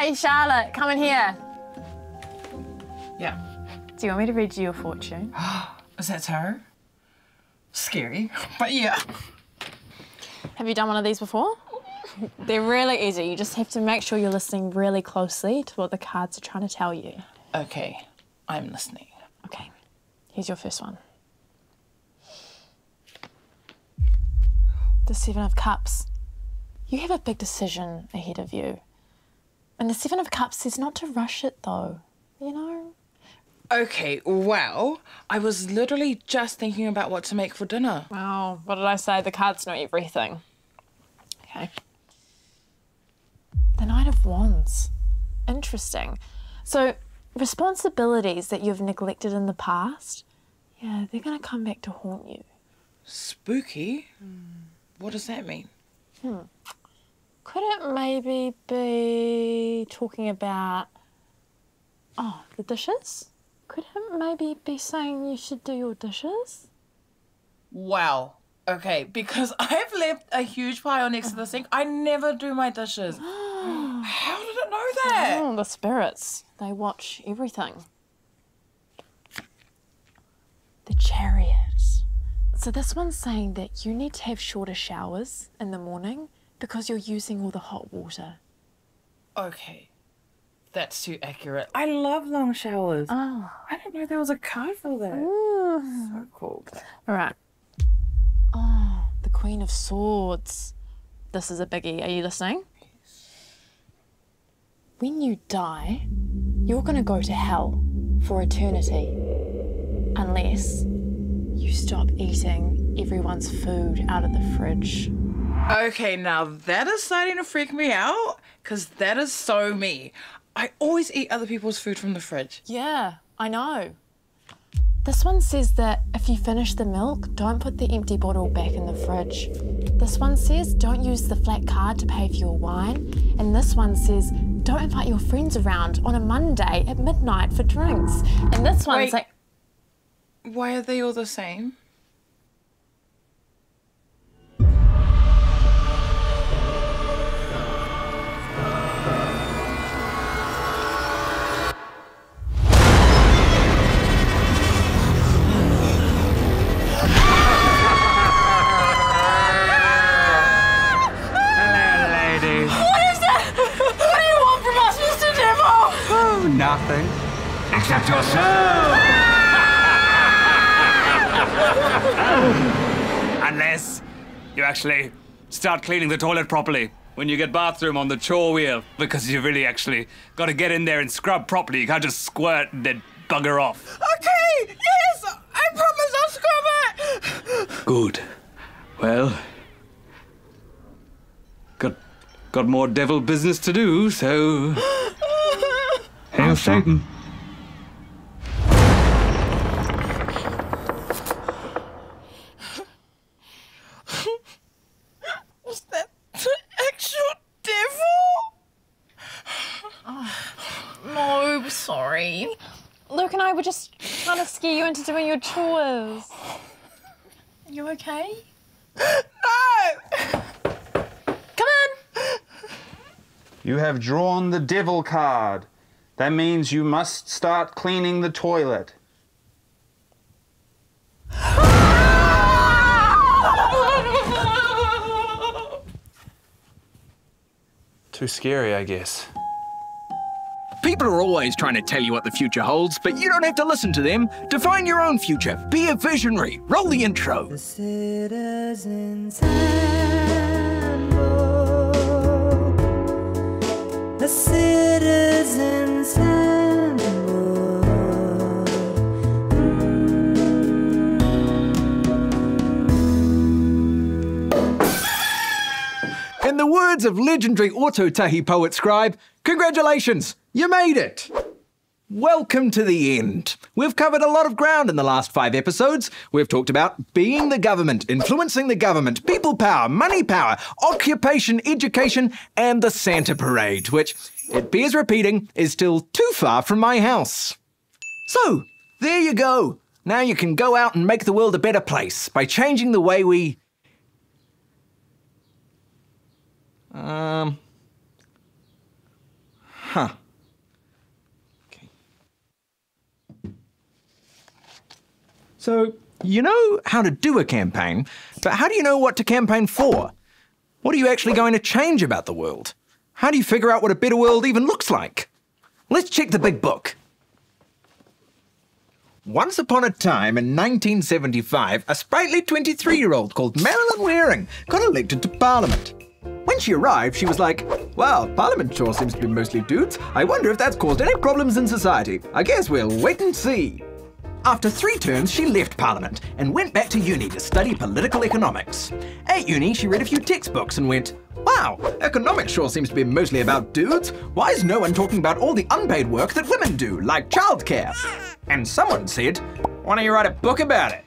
Hey, Charlotte, come in here. Yeah. Do you want me to read you your fortune? Is that tarot? Scary, but yeah. Have you done one of these before? They're really easy. You just have to make sure you're listening really closely to what the cards are trying to tell you. Okay, I'm listening. Okay, here's your first one. The Seven of Cups. You have a big decision ahead of you. And the Seven of Cups is not to rush it though, you know? Okay, well, I was literally just thinking about what to make for dinner. Oh, what did I say? The cards know everything. Okay. The Knight of Wands. Interesting. So, responsibilities that you've neglected in the past, yeah, they're going to come back to haunt you. Spooky? Hmm. What does that mean? Hmm. Could it maybe be talking about, oh, the dishes? Could it maybe be saying you should do your dishes? Wow. Okay, because I've left a huge pile next to the sink. I never do my dishes. How did it know that? Oh, the spirits. They watch everything. The chariot. So this one's saying that you need to have shorter showers in the morning because you're using all the hot water. Okay. That's too accurate. I love long showers. Oh. I didn't know there was a card for that. So cool. All right. Oh, the Queen of Swords. This is a biggie. Are you listening? When you die, you're going to go to hell for eternity. Unless you stop eating everyone's food out of the fridge. Okay, now that is starting to freak me out because that is so me. I always eat other people's food from the fridge. Yeah, I know. This one says that if you finish the milk, don't put the empty bottle back in the fridge. This one says don't use the flat card to pay for your wine. And this one says don't invite your friends around on a Monday at midnight for drinks. And this one's Wait. like, Why are they all the same? Except your soul. Unless you actually start cleaning the toilet properly when you get bathroom on the chore wheel, because you really actually got to get in there and scrub properly. You can't just squirt and then bugger off. Okay, yes, I promise I'll scrub it. Good. Well, got got more devil business to do, so. Hail Satan. Was that the actual devil? No, sorry. Luke and I were just trying to scare you into doing your chores. You okay? No! Come in. You have drawn the devil card. That means you must start cleaning the toilet. Too scary, I guess. People are always trying to tell you what the future holds, but you don't have to listen to them. Define your own future. Be a visionary. Roll the intro. Citizens Handbook. The Citizens Handbook. In the words of legendary Ōtautahi poet scribe, congratulations, you made it! Welcome to the end. We've covered a lot of ground in the last five episodes. We've talked about being the government, influencing the government, people power, money power, occupation, education, and the Santa Parade, which, it bears repeating, is still too far from my house. So, there you go. Now you can go out and make the world a better place by changing the way we. Um. Huh. So, you know how to do a campaign, but how do you know what to campaign for? What are you actually going to change about the world? How do you figure out what a better world even looks like? Let's check the big book. Once upon a time in 1975, a sprightly 23 year old called Marilyn Waring got elected to Parliament. When she arrived, she was like, Wow, Parliament sure seems to be mostly dudes. I wonder if that's caused any problems in society. I guess we'll wait and see. After three terms, she left Parliament and went back to uni to study political economics. At uni, she read a few textbooks and went, Wow, economics sure seems to be mostly about dudes. Why is no one talking about all the unpaid work that women do, like childcare? And someone said, Why don't you write a book about it?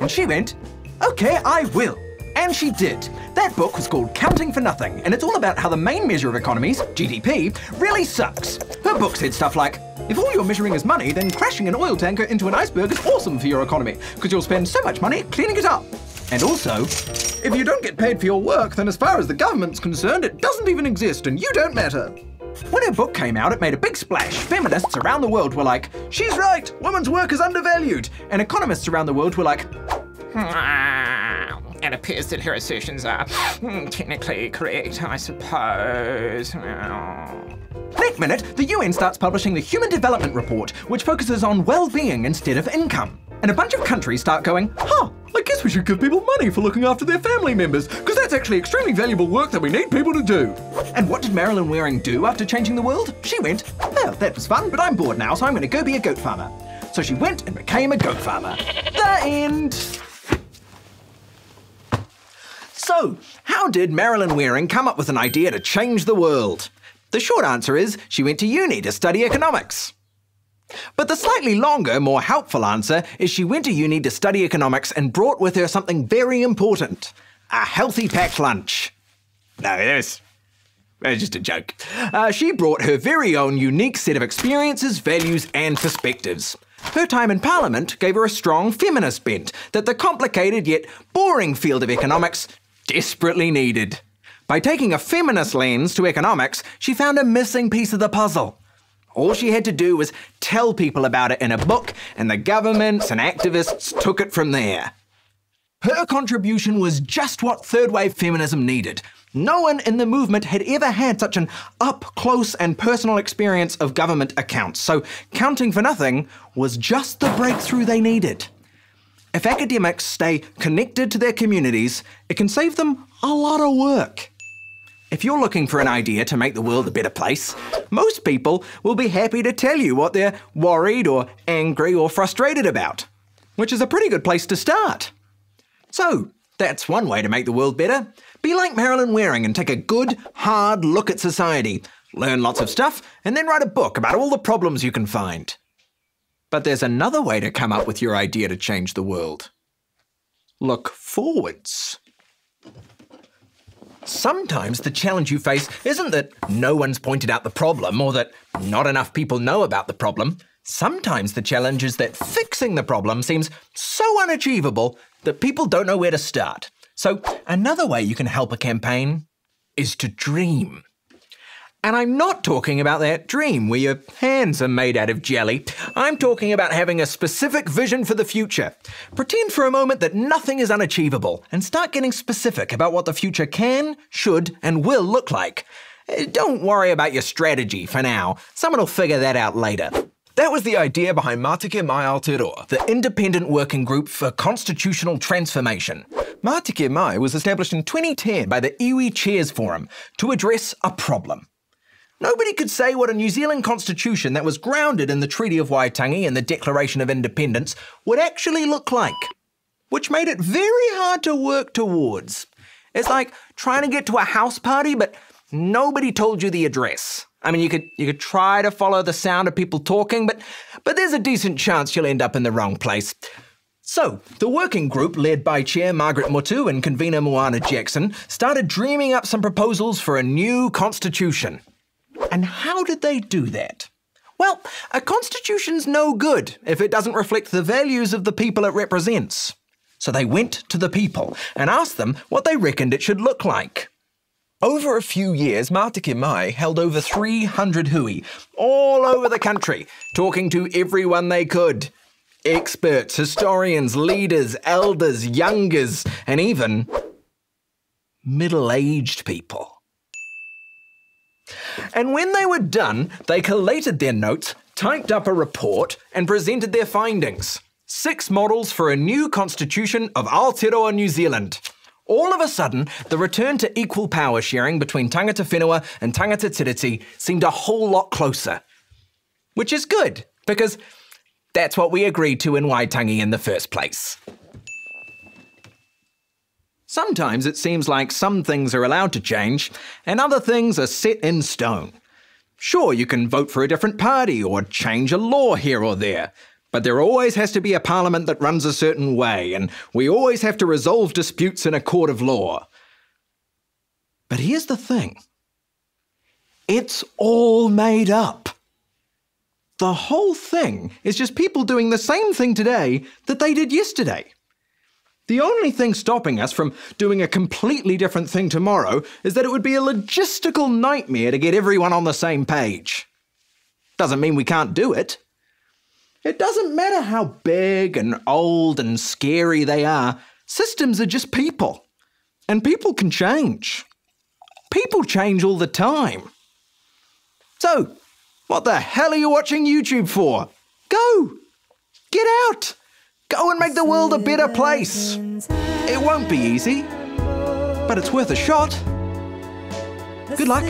And she went, Okay, I will. And she did. That book was called Counting for Nothing, and it's all about how the main measure of economies, GDP, really sucks. Her book said stuff like, if all you're measuring is money, then crashing an oil tanker into an iceberg is awesome for your economy, because you'll spend so much money cleaning it up. And also, if you don't get paid for your work, then as far as the government's concerned, it doesn't even exist and you don't matter. When her book came out, it made a big splash. Feminists around the world were like, she's right, women's work is undervalued. And economists around the world were like, hmm. It appears that her assertions are hmm, technically correct, I suppose. Next minute, the UN starts publishing the Human Development Report, which focuses on well-being instead of income. And a bunch of countries start going, huh, I guess we should give people money for looking after their family members, because that's actually extremely valuable work that we need people to do. And what did Marilyn Waring do after changing the world? She went, well, that was fun, but I'm bored now, so I'm going to go be a goat farmer. So she went and became a goat farmer. The end. So, how did Marilyn Waring come up with an idea to change the world? The short answer is she went to uni to study economics. But the slightly longer, more helpful answer is she went to uni to study economics and brought with her something very important a healthy packed lunch. No, that was, just a joke. Uh, she brought her very own unique set of experiences, values, and perspectives. Her time in Parliament gave her a strong feminist bent that the complicated yet boring field of economics desperately needed. By taking a feminist lens to economics, she found a missing piece of the puzzle. All she had to do was tell people about it in a book, and the governments and activists took it from there. Her contribution was just what third wave feminism needed. No one in the movement had ever had such an up close and personal experience of government accounts, so counting for nothing was just the breakthrough they needed. If academics stay connected to their communities, it can save them a lot of work. If you're looking for an idea to make the world a better place, most people will be happy to tell you what they're worried or angry or frustrated about, which is a pretty good place to start. So, that's one way to make the world better. Be like Marilyn Waring and take a good, hard look at society, learn lots of stuff, and then write a book about all the problems you can find. But there's another way to come up with your idea to change the world. Look forwards. Sometimes the challenge you face isn't that no one's pointed out the problem or that not enough people know about the problem. Sometimes the challenge is that fixing the problem seems so unachievable that people don't know where to start. So, another way you can help a campaign is to dream. And I'm not talking about that dream where your hands are made out of jelly. I'm talking about having a specific vision for the future. Pretend for a moment that nothing is unachievable and start getting specific about what the future can, should, and will look like. Eh, Don't worry about your strategy for now. Someone will figure that out later. That was the idea behind Mātike Mai Aotearoa, the independent working group for constitutional transformation. Mātike Mai was established in 2010 by the Iwi Chairs Forum to address a problem. Nobody could say what a New Zealand constitution that was grounded in the Treaty of Waitangi and the Declaration of Independence would actually look like, which made it very hard to work towards. It's like trying to get to a house party, but nobody told you the address. I mean, you could you could try to follow the sound of people talking, but but there's a decent chance you'll end up in the wrong place. So, the working group, led by Chair Margaret Mutu and convener Moana Jackson, started dreaming up some proposals for a new constitution. And how did they do that? Well, a constitution's no good if it doesn't reflect the values of the people it represents. So they went to the people and asked them what they reckoned it should look like. Over a few years, Mātike Mai held over 300 hui all over the country, talking to everyone they could. Experts, historians, leaders, elders, youngers, and even middle aged people. And when they were done, they collated their notes, typed up a report, and presented their findings. Six models for a new constitution of Aotearoa New Zealand. All of a sudden, the return to equal power sharing between tangata whenua and tangata tiriti seemed a whole lot closer. Which is good, because that's what we agreed to in Waitangi in the first place. Sometimes it seems like some things are allowed to change, and other things are set in stone. Sure, you can vote for a different party or change a law here or there, but there always has to be a parliament that runs a certain way, and we always have to resolve disputes in a court of law. But here's the thing it's all made up. The whole thing is just people doing the same thing today that they did yesterday. The only thing stopping us from doing a completely different thing tomorrow is that it would be a logistical nightmare to get everyone on the same page. Doesn't mean we can't do it. It doesn't matter how big and old and scary they are, systems are just people. And people can change. People change all the time. So, what the hell are you watching YouTube for? Go! Get out! Go and make the world a better place. It won't be easy, but it's worth a shot. Good luck.